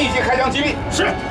立即开枪击毙。是。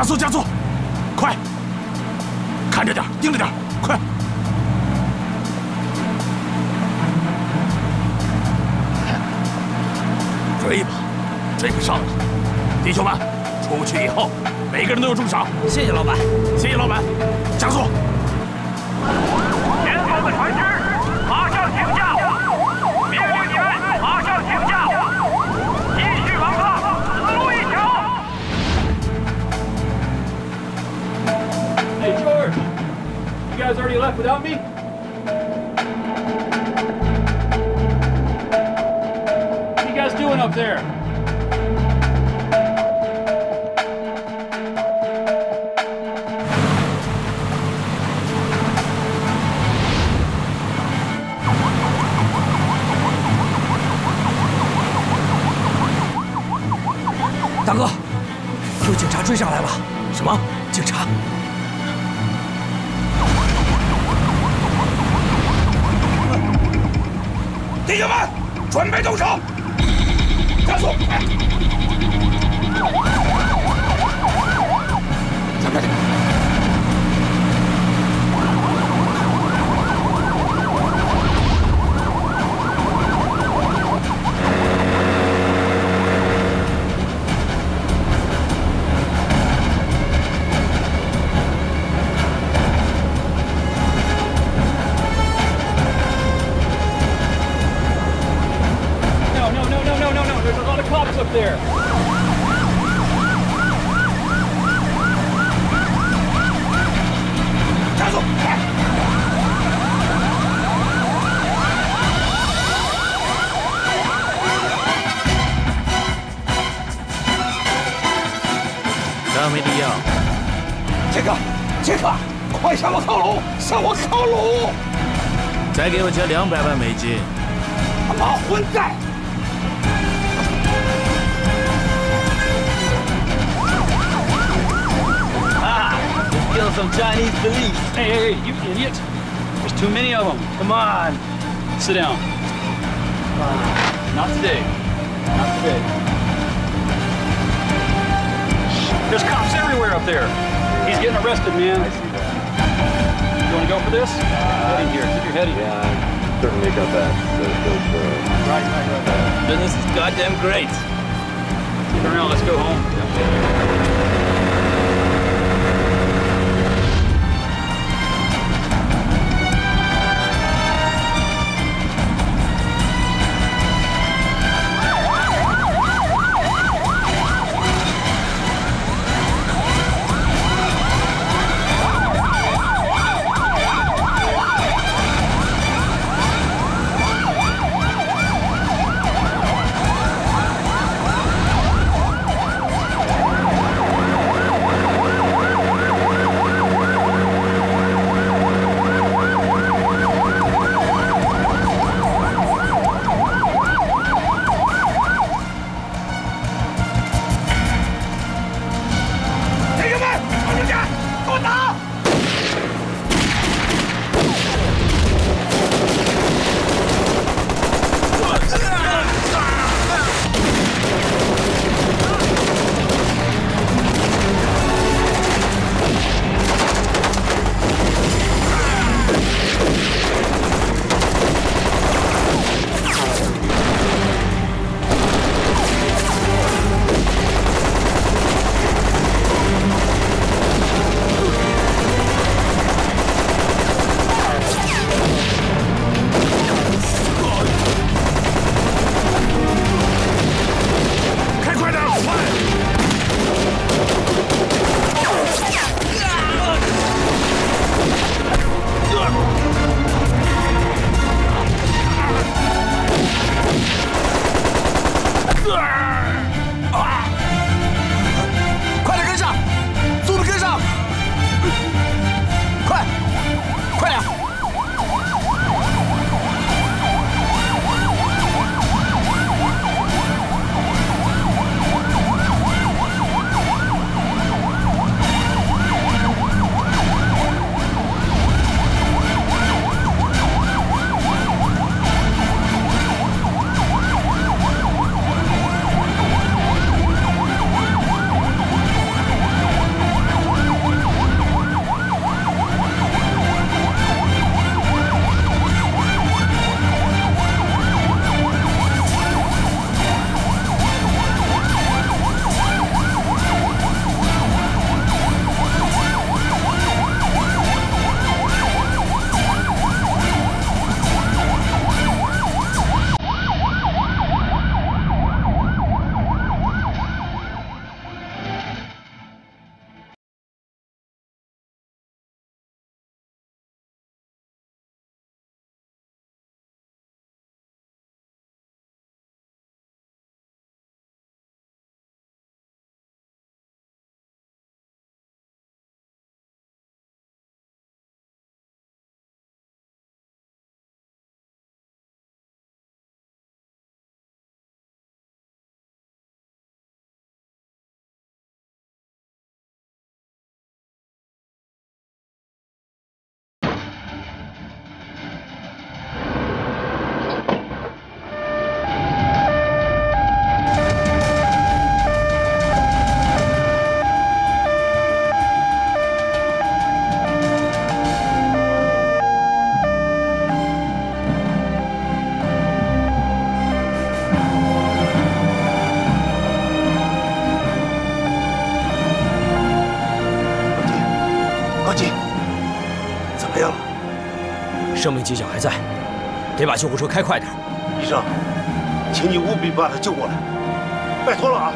加速，加速，快！看着点，盯着点，快！追吧，追不上了。弟兄们，出去以后，每个人都有重赏。谢谢老板，谢谢老板。加速！Without me? What are you guys doing up there? 大哥，有警察追上来了！什么？警察？弟兄们，准备动手！加速！再给我加两百万美金！他妈混蛋！Ah, kill some Chinese police. Hey, hey, hey, you idiot! There's too many of them. Come on, sit down. Not today. Not today. There's cops everywhere up there. He's getting arrested, man. You want to go for this? Uh, head in here. Keep your head in. Yeah, I certainly got that. Those, uh, right, right, right. Business is goddamn great. Turn around. Let's go home. 生命迹象还在，得把救护车开快点。医生，请你务必把他救过来，拜托了啊！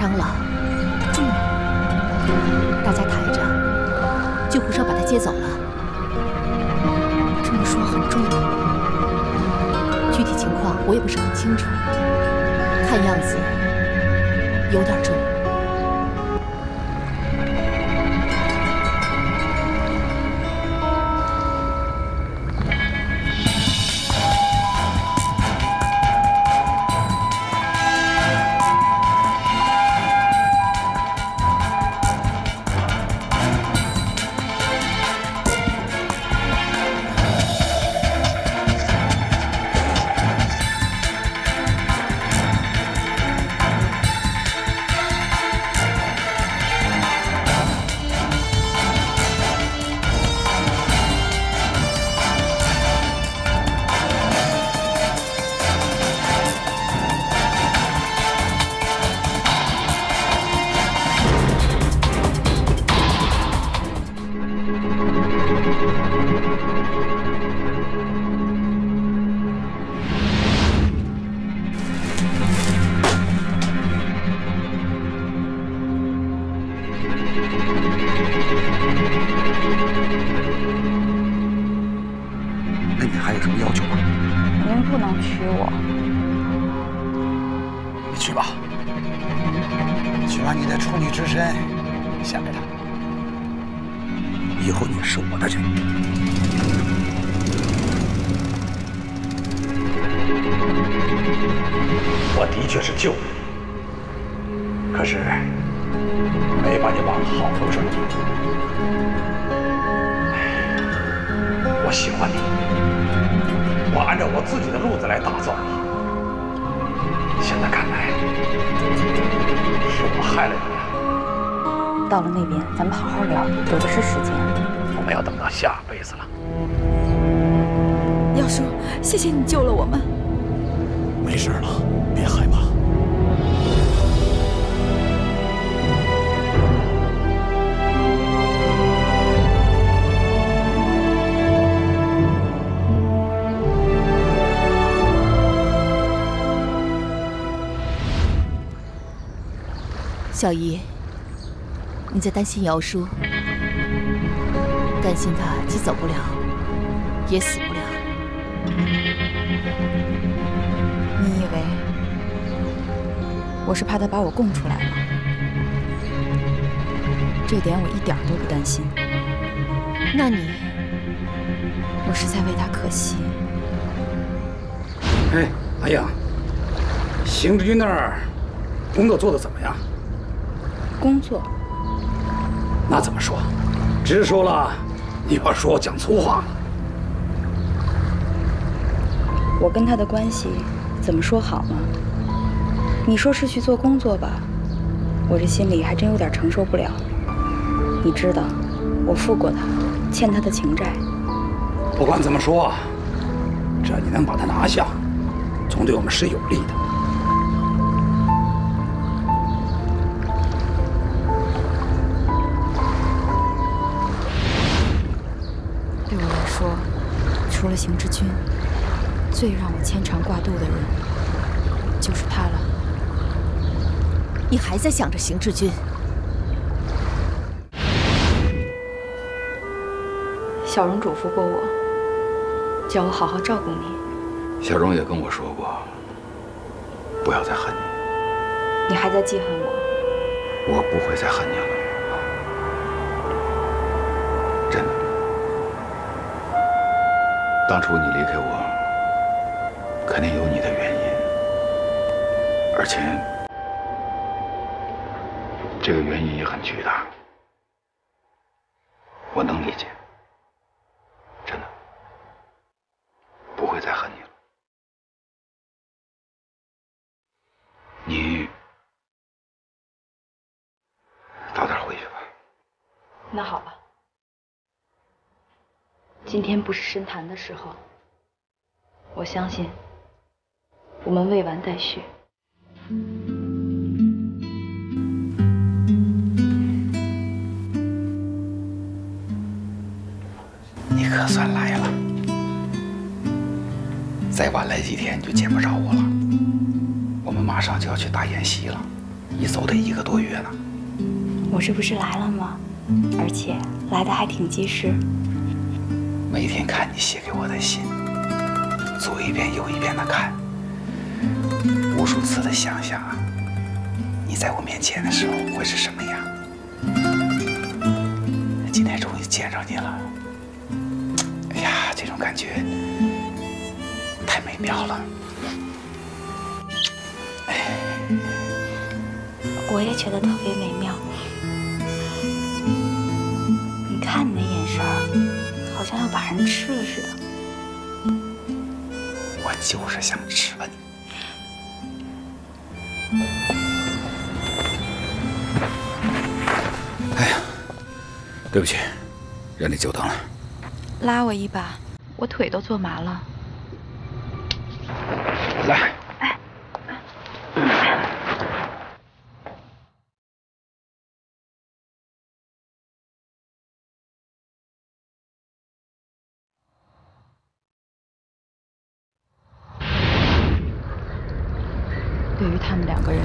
伤了，重了。大家抬着，救护车把他接走了。这么说很重吗？具体情况我也不是很清楚，看样子有点重。可是没把你往好处上走。我喜欢你，我按照我自己的路子来打造你。现在看来，是我害了你啊！到了那边咱们好好聊，有的是时间。我们要等到下辈子了。耀叔，谢谢你救了我们。没事了，别害怕。小姨，你在担心姚叔，担心他既走不了，也死不了。你以为我是怕他把我供出来吗？这点我一点都不担心。那你，我是在为他可惜。哎，阿英，邢志军那儿工作做得怎么样？工作那怎么说？直说了，你要说我讲粗话了。我跟他的关系怎么说好呢？你说是去做工作吧，我这心里还真有点承受不了。你知道，我负过他，欠他的情债。不管怎么说，只要你能把他拿下，总对我们是有利的。最让我牵肠挂肚的人就是他了。你还在想着邢志军？小荣嘱咐过我，叫我好好照顾你。小荣也跟我说过，不要再恨你，你还在记恨我？我不会再恨你了，真的。当初你离开我，肯定有你的原因，而且这个原因也很巨大。我能理解，真的不会再恨你了。你早点回去吧。那好吧，今天不是深谈的时候。我相信，我们未完待续。你可算来了，再晚来几天你就见不着我了。我们马上就要去大演习了，一走得一个多月呢。我这不是来了吗？而且来的还挺及时。每天看你写给我的信，左一遍右一遍的看，无数次的想象啊，你在我面前的时候会是什么样？今天终于见着你了，哎呀，这种感觉太美妙了。我也觉得特别美妙。你看你那眼神儿，好像要把人吃了似的。我就是想吃了你。对不起，让你久等了。拉我一把，我腿都坐麻了。来。对于他们两个人，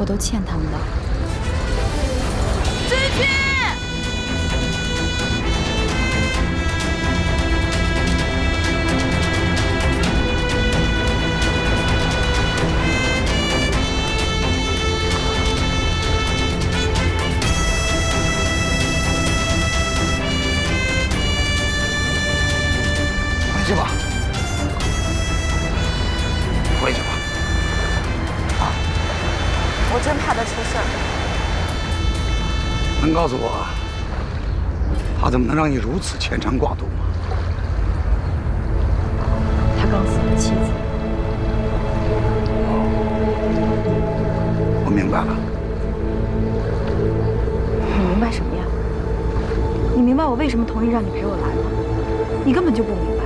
我都欠他们怎么能让你如此牵肠挂肚吗？他刚死了妻子，我明白了。你明白什么呀？你明白我为什么同意让你陪我来吗？你根本就不明白。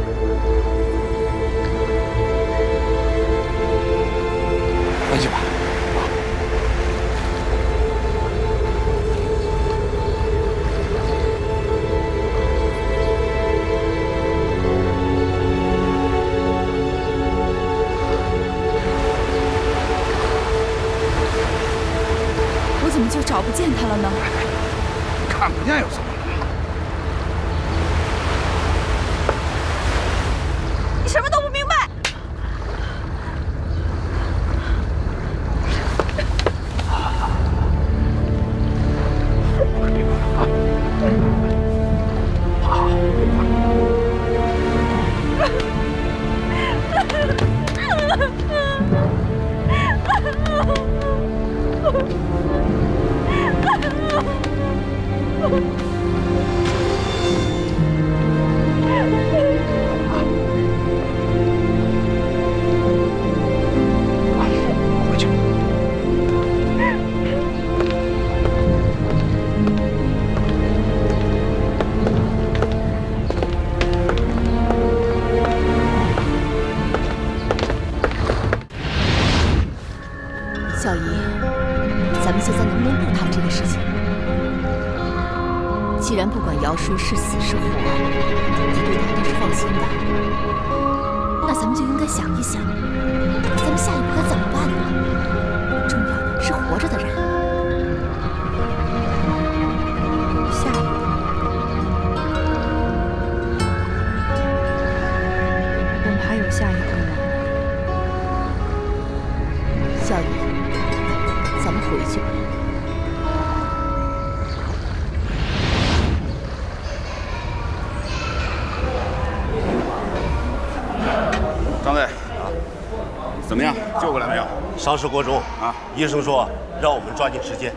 没有？伤势过重啊！医生说让我们抓紧时间。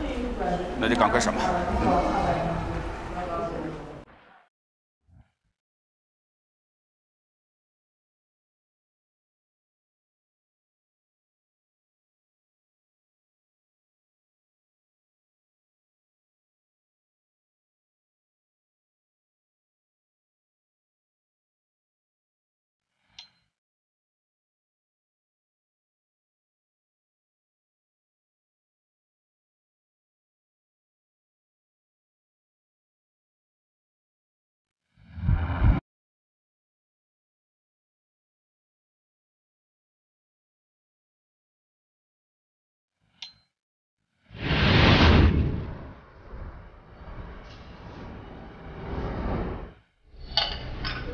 那就赶快审吧。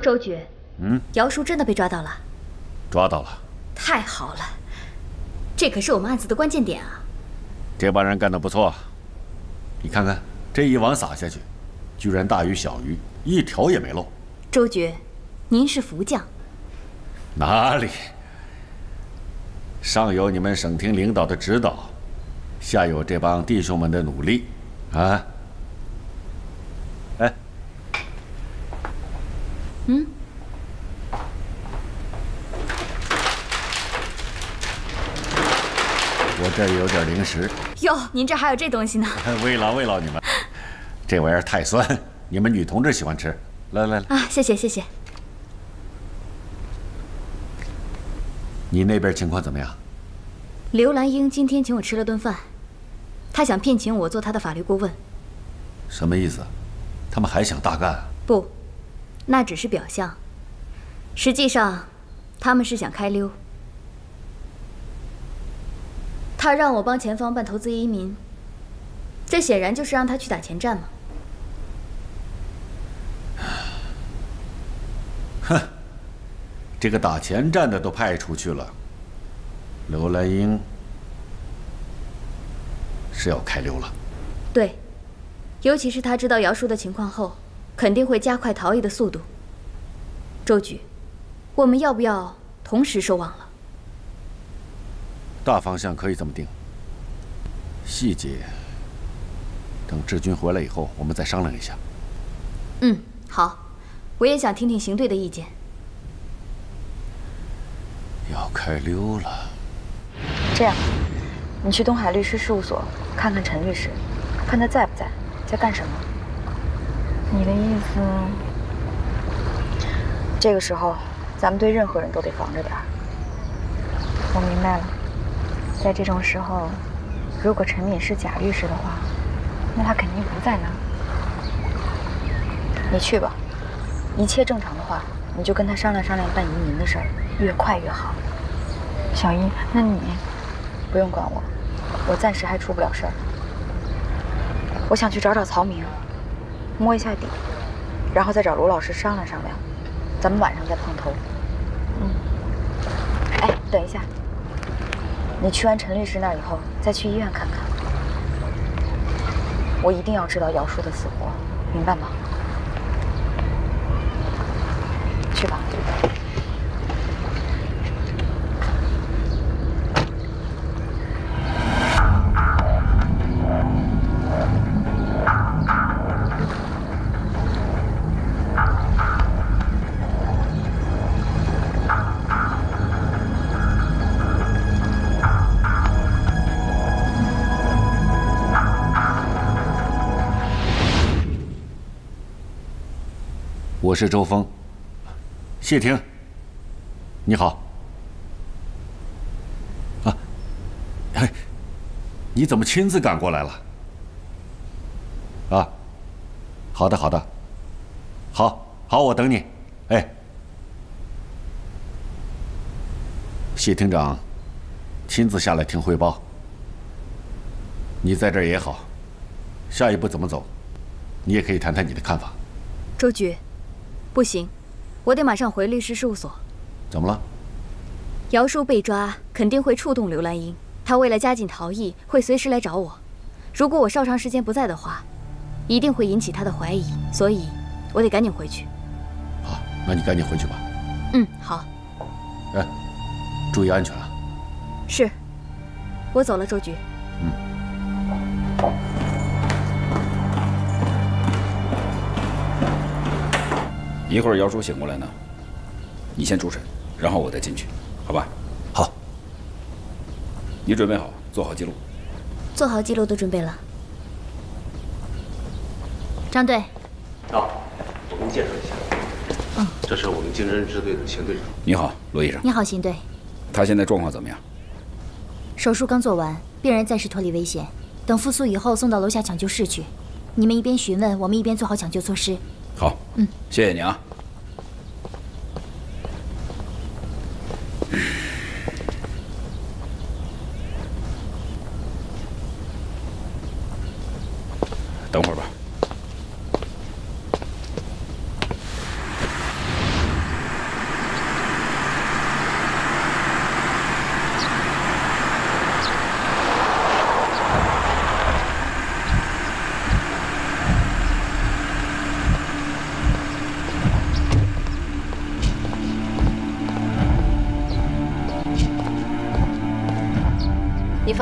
周局，嗯，姚叔真的被抓到了，抓到了。太好了，这可是我们案子的关键点啊！这帮人干得不错，你看看这一网撒下去，居然大鱼小鱼一条也没漏。周局，您是福将，哪里？上有你们省厅领导的指导，下有这帮弟兄们的努力，啊！嗯，我这儿有点零食，哟，您这还有这东西呢？慰劳慰劳你们。这玩意儿太酸，你们女同志喜欢吃。来来来，啊，谢谢谢谢。你那边情况怎么样？刘兰英今天请我吃了顿饭，她想聘请我做她的法律顾问。什么意思？他们还想大干？不，那只是表象。实际上，他们是想开溜。他让我帮前方办投资移民，这显然就是让他去打前站嘛。哼，这个打前站的都派出去了，刘兰英是要开溜了。对，尤其是他知道姚叔的情况后，肯定会加快逃逸的速度。周局，我们要不要同时收网了？大方向可以这么定，细节等志军回来以后，我们再商量一下。嗯，好，我也想听听邢队的意见。要开溜了，这样，你去东海律师事务所看看陈律师，看他在不在，在干什么。你的意思？这个时候，咱们对任何人都得防着点儿。我明白了，在这种时候，如果陈敏是假律师的话，那他肯定不在那儿。你去吧，一切正常的话，你就跟他商量商量办移民的事儿，越快越好。小一，那你不用管我，我暂时还出不了事儿。我想去找找曹明，摸一下底，然后再找卢老师商量商量，咱们晚上再碰头。嗯。哎，等一下，你去完陈律师那儿以后，再去医院看看。我一定要知道姚叔的死活，明白吗？我是周峰。谢霆，你好。啊，哎，你怎么亲自赶过来了？啊，好的好的，好，好，我等你。哎，谢厅长亲自下来听汇报。你在这儿也好，下一步怎么走，你也可以谈谈你的看法。周局，不行，我得马上回律师事务所。怎么了？姚叔被抓，肯定会触动刘兰英。他为了加紧逃逸，会随时来找我。如果我稍长时间不在的话，一定会引起他的怀疑，所以我得赶紧回去。好，那你赶紧回去吧。嗯，好。哎，注意安全啊！是，我走了，周局。嗯。一会儿姚叔醒过来呢，你先主审，然后我再进去，好吧？好。你准备好，做好记录。做好记录都准备了。张队。到，我给你介绍一下。嗯，这是我们经侦支队的邢队长。你好，罗医生。你好，邢队。他现在状况怎么样？手术刚做完，病人暂时脱离危险，等复苏以后送到楼下抢救室去。你们一边询问，我们一边做好抢救措施。好，嗯，谢谢你啊。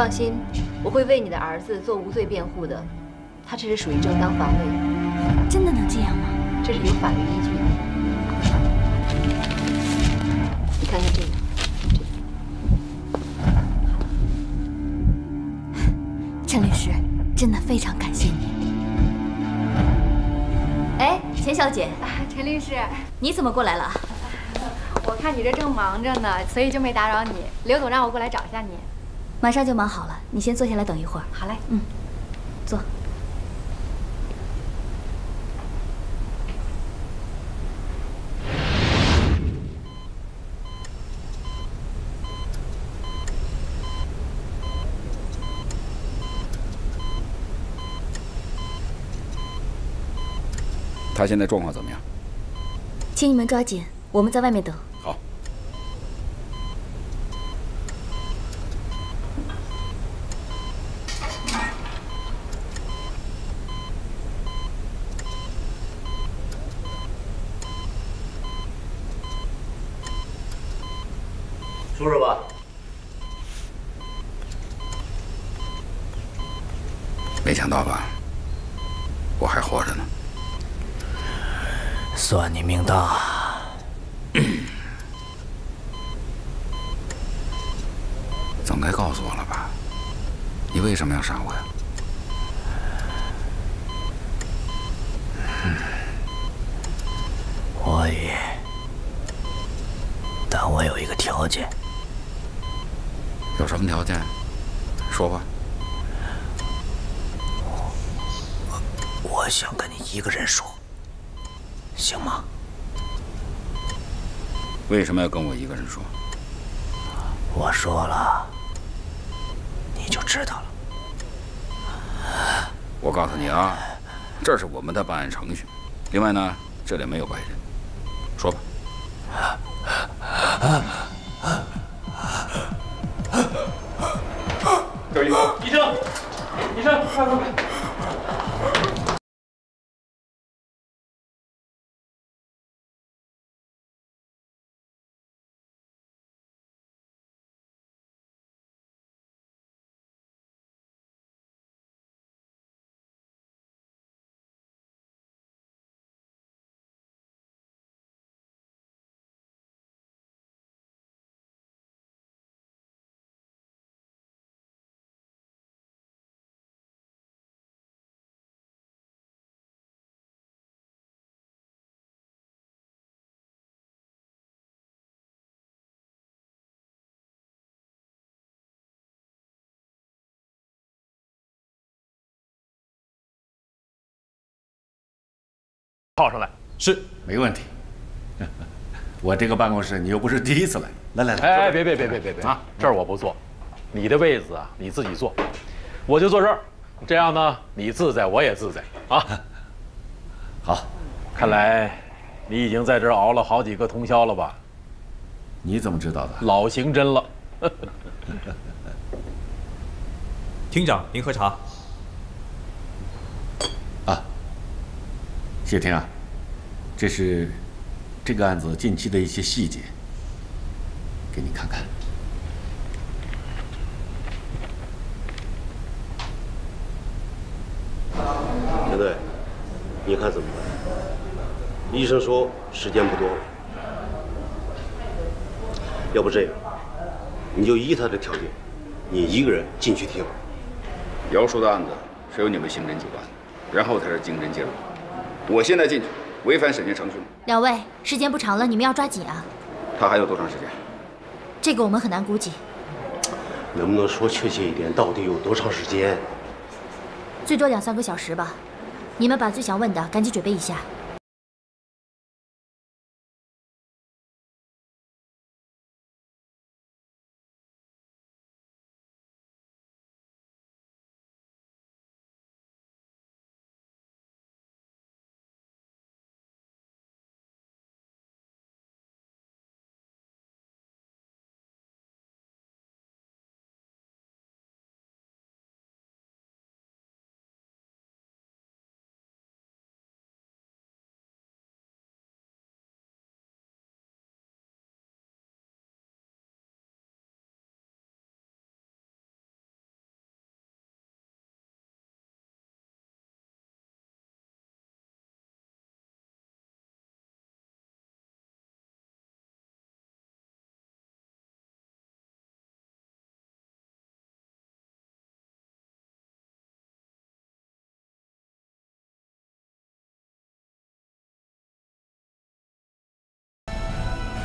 放心，我会为你的儿子做无罪辩护的，他这是属于正当防卫。真的能这样吗？这是有法律依据的。你看看这个。陈律师，真的非常感谢你。哎，钱小姐，陈律师，你怎么过来了？我看你这正忙着呢，所以就没打扰你。刘总让我过来找一下你，马上就忙好了，你先坐下来等一会儿。好嘞，嗯，坐。他现在状况怎么样？请你们抓紧，我们在外面等。好。说说吧。没想到吧？我还活着呢。算你命大。总该告诉我了吧？你为什么要杀我呀？我也，但我有一个条件。有什么条件？说吧。我想跟你一个人说，行吗？为什么要跟我一个人说？我说了，你就知道了。我告诉你啊，这是我们的办案程序。另外呢，这里没有外人。说吧。医生，医生，医生，快快快！套上来。是，没问题。我这个办公室你又不是第一次来，来来来，哎，别别别别别别啊！这儿我不坐，你的位子啊你自己坐，我就坐这儿。这样呢，你自在，我也自在啊。好，看来你已经在这儿熬了好几个通宵了吧？你怎么知道的？老刑侦了。厅长，您喝茶。谢霆啊，这是这个案子近期的一些细节，给你看看。田队，你看怎么办？医生说时间不多了，要不这样，你就依他的条件，你一个人进去听。姚叔的案子是由你们刑侦局办的，然后才是经侦介入。我现在进去，违反审讯程序吗？两位，时间不长了，你们要抓紧啊！他还有多长时间？这个我们很难估计，能不能说确切一点？到底有多长时间？最多两三个小时吧。你们把最想问的赶紧准备一下。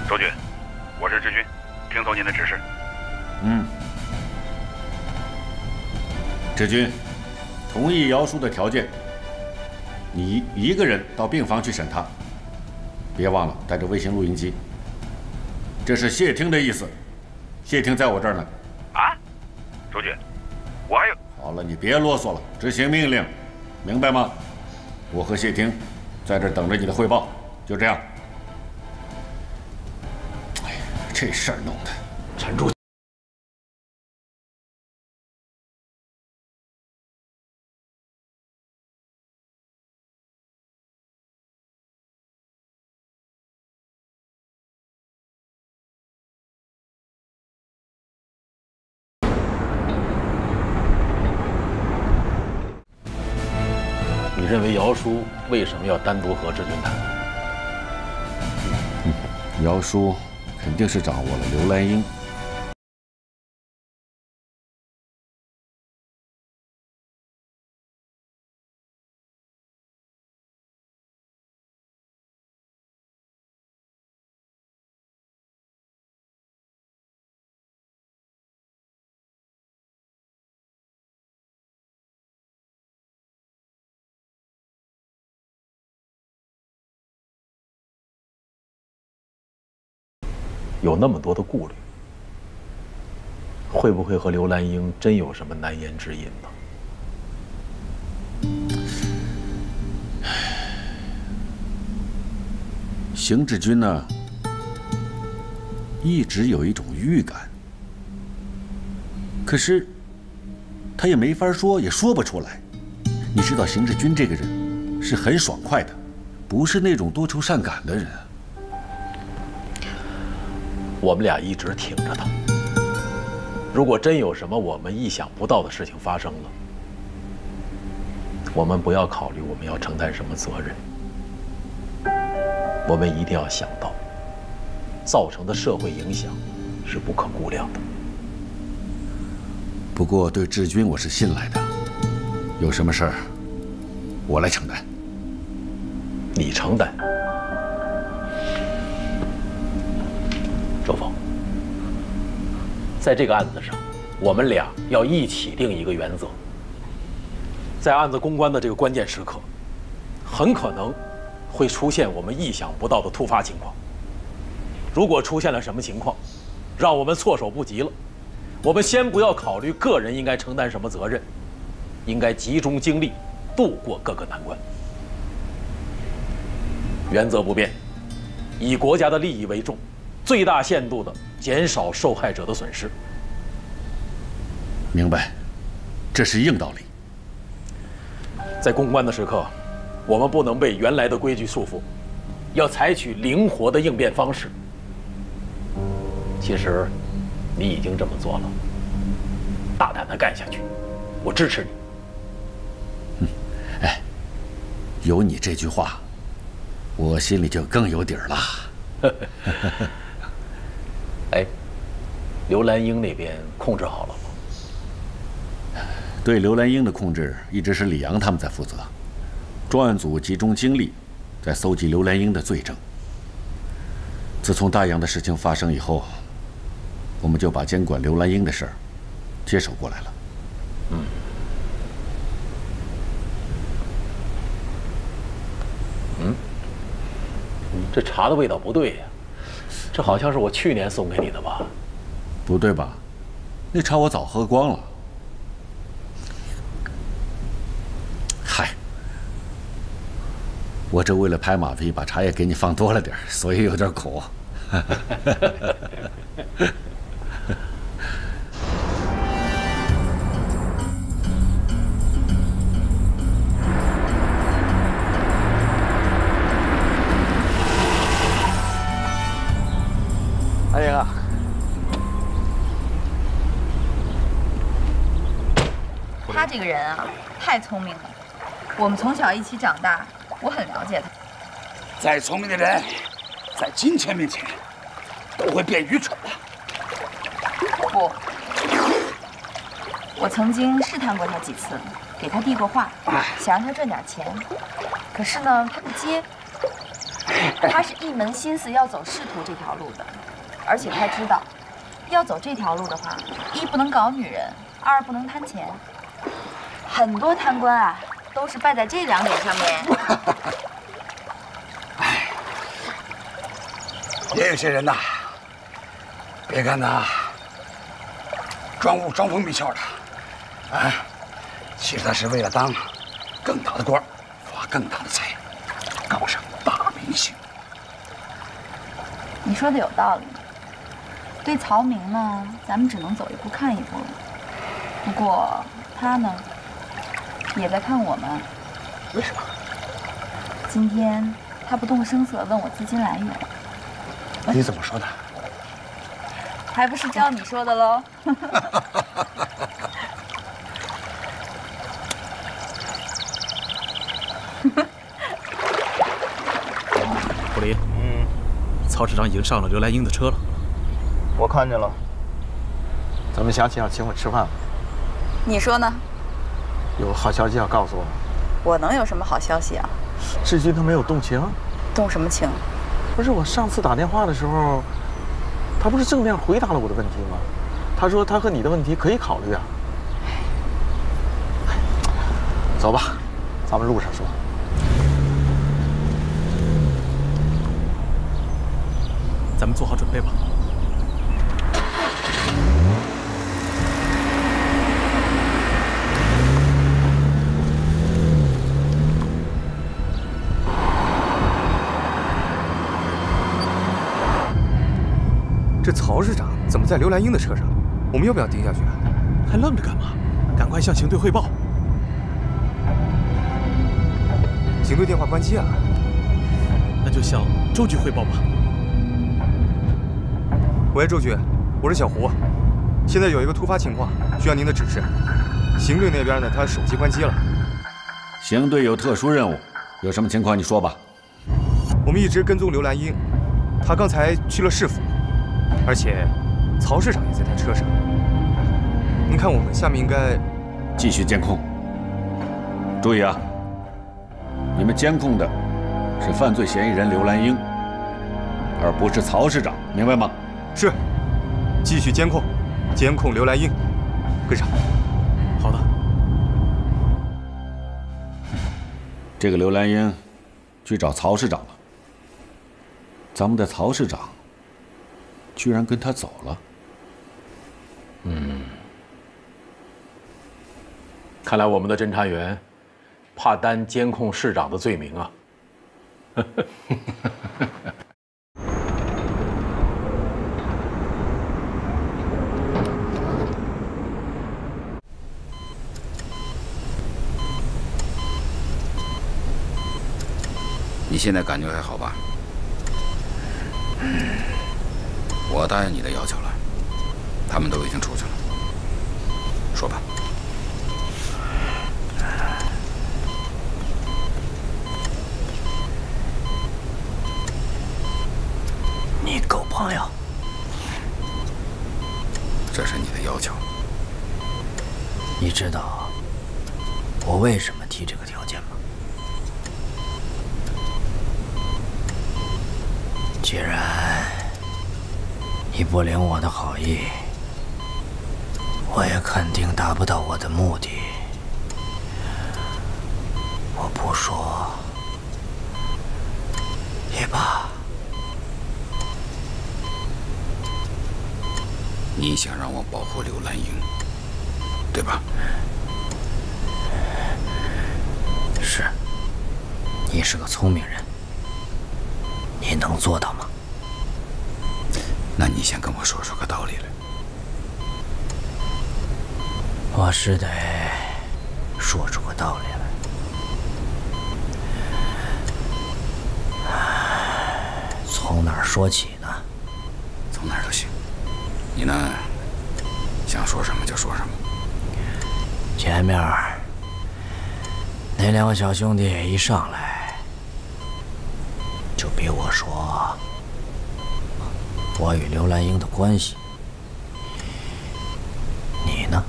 周军，我是志军，听从您的指示。嗯，志军，同意姚叔的条件，你一个人到病房去审他，别忘了带着卫星录音机。这是谢听的意思，谢听在我这儿呢。啊，周军，我还有……好了，你别啰嗦了，执行命令，明白吗？我和谢听在这等着你的汇报，就这样。这事儿弄的，陈柱。你认为姚叔为什么要单独和志军谈？姚叔肯定是掌握了刘兰英。有那么多的顾虑，会不会和刘兰英真有什么难言之隐呢？邢志军呢，一直有一种预感，可是他也没法说，也说不出来。你知道，邢志军这个人是很爽快的，不是那种多愁善感的人。我们俩一直挺着他。如果真有什么我们意想不到的事情发生了，我们不要考虑我们要承担什么责任，我们一定要想到，造成的社会影响是不可估量的。不过对志军我是信赖的，有什么事儿我来承担。你承担？在这个案子上，我们俩要一起定一个原则。在案子公关的这个关键时刻，很可能会出现我们意想不到的突发情况。如果出现了什么情况，让我们措手不及了，我们先不要考虑个人应该承担什么责任，应该集中精力度过各个难关。原则不变，以国家的利益为重。最大限度的减少受害者的损失。明白，这是硬道理。在公关的时刻，我们不能被原来的规矩束缚，要采取灵活的应变方式。其实，你已经这么做了，大胆的干下去，我支持你。嗯，哎，有你这句话，我心里就更有底儿了。哎，刘兰英那边控制好了吗？对刘兰英的控制一直是李阳他们在负责，专案组集中精力在搜集刘兰英的罪证。自从大洋的事情发生以后，我们就把监管刘兰英的事儿接手过来了。嗯。嗯，这茶的味道不对呀。这好像是我去年送给你的吧？不对吧？那茶我早喝光了。嗨，我这为了拍马屁，把茶叶给你放多了点所以有点苦。这个人啊，太聪明了。我们从小一起长大，我很了解他。再聪明的人，在金钱面前都会变愚蠢的。不，我曾经试探过他几次，给他递过话，想让他赚点钱。可是呢，他不接。他是一门心思要走仕途这条路的，而且他知道，要走这条路的话，一不能搞女人，二不能贪钱。很多贪官啊，都是败在这两点上面。哎也有些人呐，别看他装物装疯迷窍的，啊，其实他是为了当更大的官，发更大的财，搞上大明星。你说的有道理。对曹明呢，咱们只能走一步看一步了。不过他呢，也在看我们。为什么？今天他不动声色问我资金来源。你怎么说的？还不是照你说的喽。虎林，嗯，曹市长已经上了刘兰英的车了。我看见了。咱们想请要请我吃饭了？你说呢？有好消息要告诉我。我能有什么好消息啊？志军他没有动情。动什么情？不是我上次打电话的时候，他不是正面回答了我的问题吗？他说他和你的问题可以考虑啊。走吧，咱们路上说。咱们做好准备吧。这曹市长怎么在刘兰英的车上？我们要不要盯下去啊？还愣着干嘛？赶快向邢队汇报。邢队电话关机啊？那就向周局汇报吧。喂，周局，我是小胡，现在有一个突发情况，需要您的指示。邢队那边呢，他手机关机了。邢队有特殊任务，有什么情况你说吧。我们一直跟踪刘兰英，她刚才去了市府。而且，曹市长也在他车上。您看，我们下面应该继续监控。注意啊，你们监控的是犯罪嫌疑人刘兰英，而不是曹市长，明白吗？是。继续监控，监控刘兰英，跟上。好的。这个刘兰英去找曹市长了。咱们的曹市长。居然跟他走了。嗯，看来我们的侦查员怕担监控市长的罪名啊。你现在感觉还好吧？我答应你的要求了，他们都已经出去了。说吧，你狗朋友，这是你的要求。你知道我为什么提这个条件吗？既然你不领我的好意，我也肯定达不到我的目的。我不说也罢。你想让我保护刘兰英，对吧？是。你是个聪明人，你能做到吗？那你先跟我说出个道理来。我是得说出个道理来。从哪儿说起呢？从哪儿都行。你呢？想说什么就说什么。前面那两个小兄弟一上来，就逼我说。我与刘兰英的关系，你呢？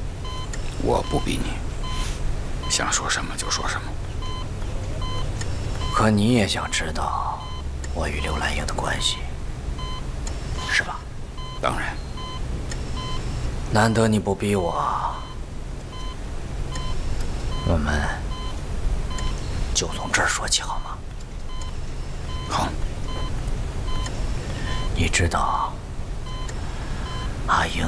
我不逼你，想说什么就说什么。可你也想知道我与刘兰英的关系，是吧？当然。难得你不逼我，我们就从这儿说起好吗？好。你知道阿英